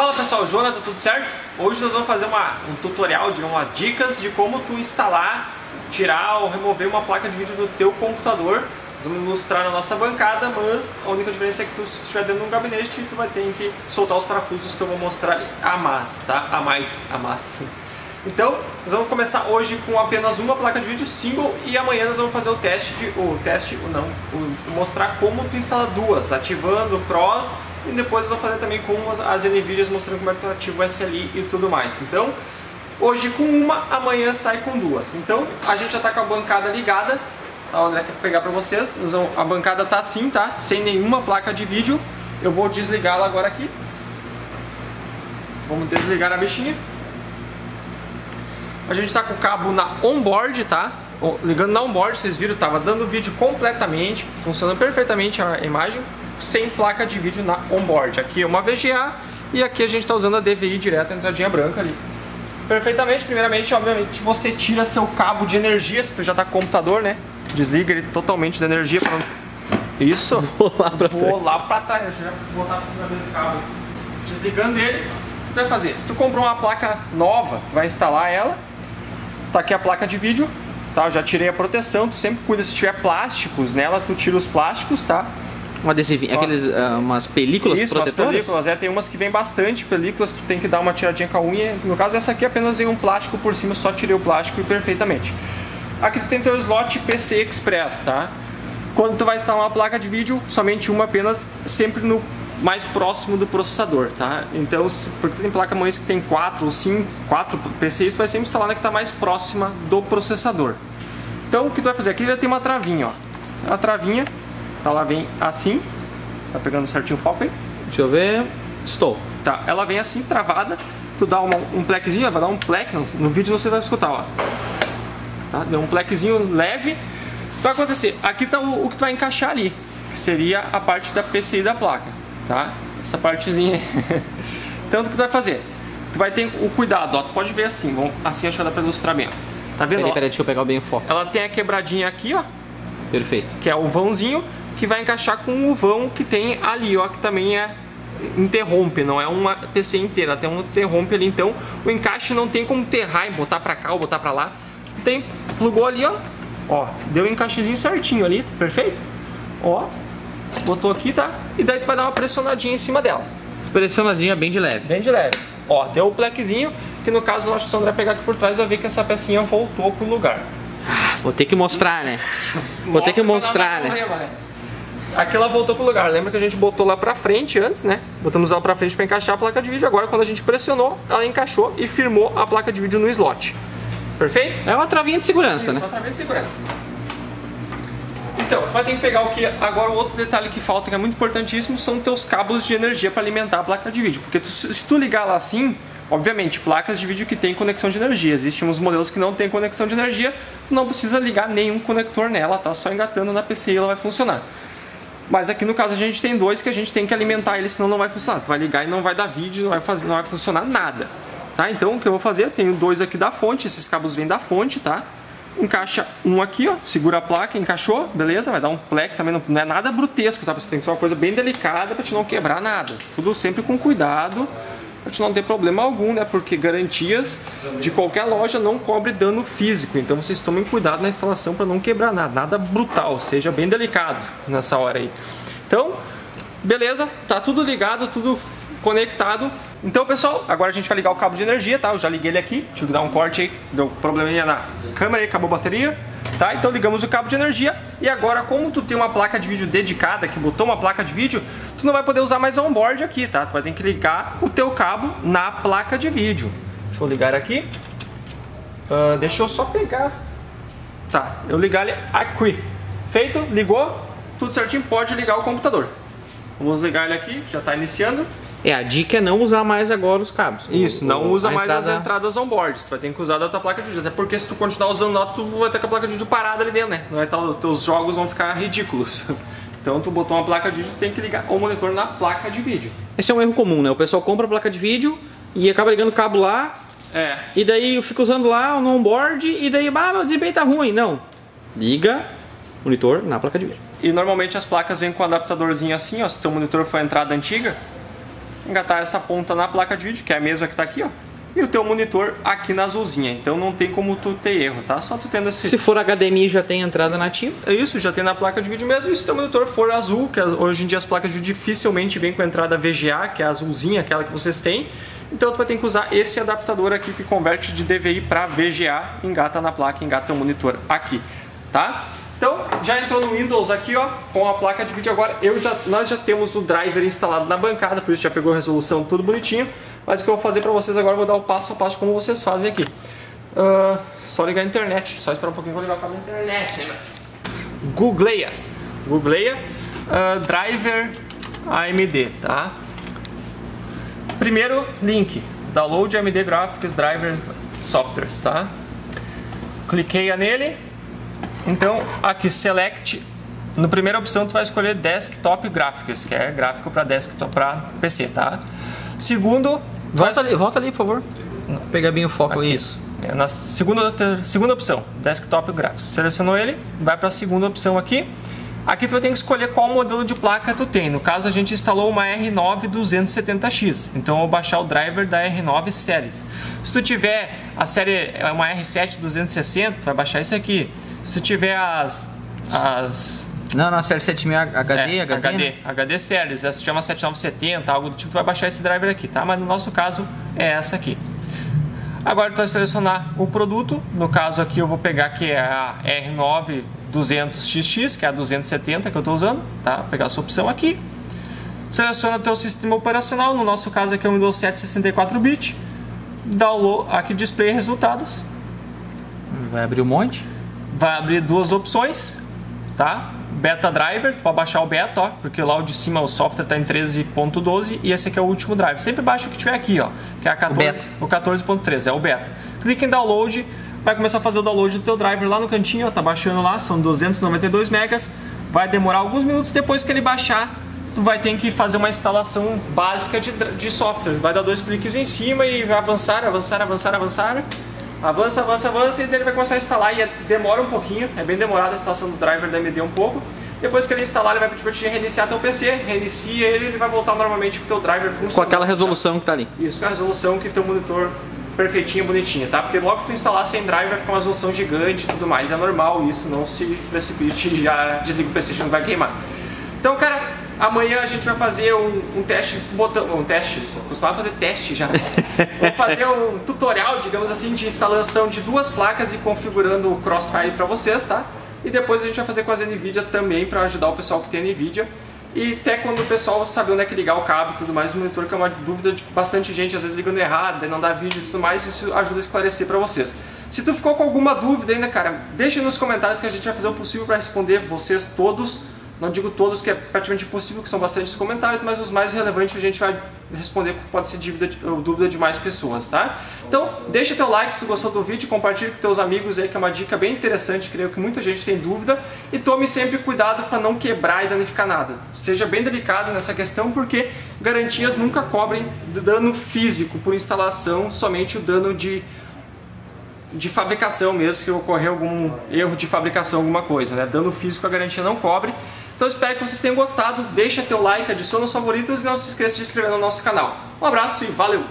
Fala pessoal, Jonathan, tudo certo? Hoje nós vamos fazer uma, um tutorial de uma dicas de como tu instalar, tirar ou remover uma placa de vídeo do teu computador. Nós vamos ilustrar na nossa bancada, mas a única diferença é que tu se estiver dentro de um gabinete, tu vai ter que soltar os parafusos que eu vou mostrar ali. A mais, tá? A mais, a mais. Então, nós vamos começar hoje com apenas uma placa de vídeo single e amanhã nós vamos fazer o teste de o teste, não, o, mostrar como tu instala duas, ativando o cross e depois vamos fazer também com as NVIDIAs mostrando como é que tu ativa o SLI e tudo mais. Então, hoje com uma, amanhã sai com duas. Então, a gente já está com a bancada ligada. A André quer pegar para vocês. A bancada tá assim, tá? Sem nenhuma placa de vídeo. Eu vou desligá-la agora aqui. Vamos desligar a bichinha. A gente está com o cabo na onboard, tá? Ligando na onboard, vocês viram, tava dando vídeo completamente, funcionando perfeitamente a imagem, sem placa de vídeo na onboard. Aqui é uma VGA e aqui a gente está usando a DVI direto, a entradinha branca ali. Perfeitamente, primeiramente, obviamente, você tira seu cabo de energia, se tu já está com computador, né? Desliga ele totalmente da energia para Isso. Vou lá para trás. Vou lá para trás, já vou botar para cima desse cabo. Desligando ele, o que tu vai fazer? Se tu comprou uma placa nova, tu vai instalar ela Tá aqui a placa de vídeo, tá? Eu já tirei a proteção, tu sempre cuida se tiver plásticos nela, tu tira os plásticos, tá? Um adesivinho, aqueles, uh, umas películas Isso, protetoras? umas películas, é, tem umas que vem bastante películas que tu tem que dar uma tiradinha com a unha. No caso, essa aqui apenas vem um plástico por cima, só tirei o plástico e perfeitamente. Aqui tu tem teu slot PC Express, tá? Quando tu vai instalar uma placa de vídeo, somente uma apenas, sempre no mais próximo do processador, tá? Então, porque tem placa mães que tem 4 ou 5, 4 PCIs, tu vai sempre instalar na que está mais próxima do processador. Então, o que tu vai fazer? Aqui já tem uma travinha, ó. A travinha, ela vem assim, tá pegando certinho o foco aí? Deixa eu ver, estou. Tá, ela vem assim, travada, tu dá uma, um plequezinho, vai dar um pleque, no, no vídeo você vai escutar, ó. Tá? Deu um plequezinho leve, vai acontecer, aqui tá o, o que tu vai encaixar ali, que seria a parte da PCI da placa tá? Essa partezinha aí. Então, o que tu vai fazer? Tu vai ter o cuidado, ó, tu pode ver assim, vamos, assim acho que dá pra ilustrar bem, ó. Tá vendo? Peraí, peraí, deixa eu pegar bem o foco. Ela tem a quebradinha aqui, ó. Perfeito. Que é o vãozinho, que vai encaixar com o vão que tem ali, ó, que também é interrompe, não é uma PC inteira, tem um interrompe ali, então o encaixe não tem como terrar e botar pra cá ou botar pra lá. Tem, plugou ali, ó, ó, deu o um encaixezinho certinho ali, perfeito? Ó, botou aqui, tá? E daí tu vai dar uma pressionadinha em cima dela. Pressionadinha bem de leve. Bem de leve. Ó, deu o plequezinho, que no caso, eu acho que se o André pegar aqui por trás, vai ver que essa pecinha voltou pro lugar. Ah, vou ter que mostrar, né? Vou ter que mostrar, né? Aqui ela voltou pro lugar. Lembra que a gente botou lá pra frente antes, né? Botamos ela pra frente pra encaixar a placa de vídeo. Agora, quando a gente pressionou, ela encaixou e firmou a placa de vídeo no slot. Perfeito? É uma travinha de segurança, Isso, né? uma travinha de segurança. Então, vai ter que pegar o que. Agora, o outro detalhe que falta, que é muito importantíssimo, são teus cabos de energia para alimentar a placa de vídeo. Porque tu, se tu ligar lá assim, obviamente, placas de vídeo que tem conexão de energia. Existem uns modelos que não tem conexão de energia, tu não precisa ligar nenhum conector nela, tá? Só engatando na PCI ela vai funcionar. Mas aqui no caso a gente tem dois que a gente tem que alimentar ele, senão não vai funcionar. Tu vai ligar e não vai dar vídeo, não vai, fazer, não vai funcionar nada. Tá? Então o que eu vou fazer? Eu tenho dois aqui da fonte, esses cabos vêm da fonte, tá? encaixa um aqui, ó, segura a placa, encaixou, beleza? Vai dar um pleque também, não, não é nada brutesco, tá? Você tem que ser uma coisa bem delicada para te não quebrar nada. Tudo sempre com cuidado, para te não ter problema algum, né? Porque garantias de qualquer loja não cobre dano físico. Então vocês tomem cuidado na instalação para não quebrar nada, nada brutal, seja bem delicado nessa hora aí. Então, beleza, tá tudo ligado, tudo conectado. Então, pessoal, agora a gente vai ligar o cabo de energia, tá? Eu já liguei ele aqui, deixa eu dar um corte aí, deu probleminha na câmera aí, acabou a bateria, tá? Então ligamos o cabo de energia e agora, como tu tem uma placa de vídeo dedicada, que botou uma placa de vídeo, tu não vai poder usar mais onboard aqui, tá? Tu vai ter que ligar o teu cabo na placa de vídeo. Deixa eu ligar aqui. Uh, deixa eu só pegar. Tá, eu ligar ele aqui. Feito, ligou, tudo certinho, pode ligar o computador. Vamos ligar ele aqui, já está iniciando. É, a dica é não usar mais agora os cabos. Isso, não o, usa mais entrada... as entradas on-board. Tu vai ter que usar da tua placa de vídeo. Até porque se tu continuar usando lá, tu vai ter com a placa de vídeo parada ali dentro, né? Não vai estar, os teus jogos vão ficar ridículos. Então tu botou uma placa de vídeo, tu tem que ligar o monitor na placa de vídeo. Esse é um erro comum, né? O pessoal compra a placa de vídeo e acaba ligando o cabo lá. É. E daí eu fico usando lá no onboard e daí, ah, meu desempenho tá ruim. Não. Liga monitor na placa de vídeo. E normalmente as placas vêm com um adaptadorzinho assim, ó. Se teu monitor for a entrada antiga, engatar essa ponta na placa de vídeo, que é a mesma que está aqui, ó, e o teu monitor aqui na azulzinha. Então não tem como tu ter erro, tá? Só tu tendo esse... Se for HDMI já tem entrada nativa. É isso, já tem na placa de vídeo mesmo. E se teu monitor for azul, que hoje em dia as placas de vídeo dificilmente vêm com entrada VGA, que é a azulzinha, aquela que vocês têm. Então tu vai ter que usar esse adaptador aqui que converte de DVI para VGA, engata na placa, engata o monitor aqui, tá? Então, já entrou no Windows aqui, ó, com a placa de vídeo agora. Eu já, nós já temos o driver instalado na bancada, por isso já pegou a resolução tudo bonitinho. Mas o que eu vou fazer para vocês agora, eu vou dar o passo a passo como vocês fazem aqui. Uh, só ligar a internet, só esperar um pouquinho, vou ligar a internet. Né? Googleia, Googleia uh, driver AMD, tá? Primeiro link, download AMD Graphics Drivers Softwares, tá? Cliqueia nele, então aqui select, na primeira opção tu vai escolher Desktop Graphics, que é gráfico para desktop para PC, tá? Segundo, volta ali, volta ali, por favor. Não. Pegar bem o foco aqui. isso. É, na segunda, segunda opção, Desktop Graphics. Selecionou ele, vai para a segunda opção aqui. Aqui tu vai ter que escolher qual modelo de placa tu tem. No caso, a gente instalou uma R9 270X. Então, eu vou baixar o driver da R9 Series. Se tu tiver a série, é uma R7 260, tu vai baixar esse aqui. Se tu tiver as... as não, não, série 7000 HD, é, HD, HD, né? HD essa se chama 7970, algo do tipo, tu vai baixar esse driver aqui, tá? Mas no nosso caso é essa aqui. Agora tu vai selecionar o produto, no caso aqui eu vou pegar que é a R9 200XX, que é a 270 que eu estou usando, tá? Vou pegar essa opção aqui. Seleciona o teu sistema operacional, no nosso caso aqui é o Windows 7 64-bit. Download, aqui display resultados. Vai abrir um monte? Vai abrir duas opções, tá? Beta driver, para baixar o beta, ó, porque lá o de cima o software está em 13.12 e esse aqui é o último driver. Sempre baixa o que tiver aqui, ó, que é a 14, o, o 14.13, é o beta. Clica em download, vai começar a fazer o download do teu driver lá no cantinho, ó, tá baixando lá, são 292 megas. Vai demorar alguns minutos depois que ele baixar, tu vai ter que fazer uma instalação básica de, de software. Vai dar dois cliques em cima e vai avançar, avançar, avançar, avançar. Avança, avança, avança e ele vai começar a instalar e é, demora um pouquinho, é bem demorada a instalação do driver da AMD um pouco. Depois que ele instalar, ele vai pedir para te reiniciar teu PC, reinicia ele, ele vai voltar normalmente com o teu driver funcionando. Com aquela resolução que tá ali. Isso, com a resolução que teu monitor perfeitinha, bonitinha, tá? Porque logo que tu instalar sem drive vai ficar uma resolução gigante e tudo mais. É normal isso, não se precipite e já desliga o PC, não vai queimar. Então, cara, amanhã a gente vai fazer um, um teste, botão, um teste, costumava fazer teste já. Vamos fazer um tutorial, digamos assim, de instalação de duas placas e configurando o Crossfire para vocês, tá? E depois a gente vai fazer com as NVIDIA também para ajudar o pessoal que tem NVIDIA. E até quando o pessoal sabe onde é que ligar o cabo e tudo mais, o monitor que é uma dúvida de bastante gente, às vezes ligando errado, não dá vídeo e tudo mais, isso ajuda a esclarecer para vocês. Se tu ficou com alguma dúvida ainda, cara, deixa nos comentários que a gente vai fazer o possível para responder vocês todos não digo todos, que é praticamente impossível, que são bastantes comentários, mas os mais relevantes a gente vai responder, pode ser dúvida de, dúvida de mais pessoas, tá? Então, deixa teu like se tu gostou do vídeo, compartilhe com teus amigos aí, que é uma dica bem interessante, creio que muita gente tem dúvida, e tome sempre cuidado para não quebrar e danificar nada. Seja bem delicado nessa questão, porque garantias nunca cobrem dano físico por instalação, somente o dano de de fabricação mesmo, que ocorrer algum erro de fabricação, alguma coisa, né? Dano físico a garantia não cobre. Então espero que vocês tenham gostado, deixa teu like, adiciona os favoritos e não se esqueça de se inscrever no nosso canal. Um abraço e valeu!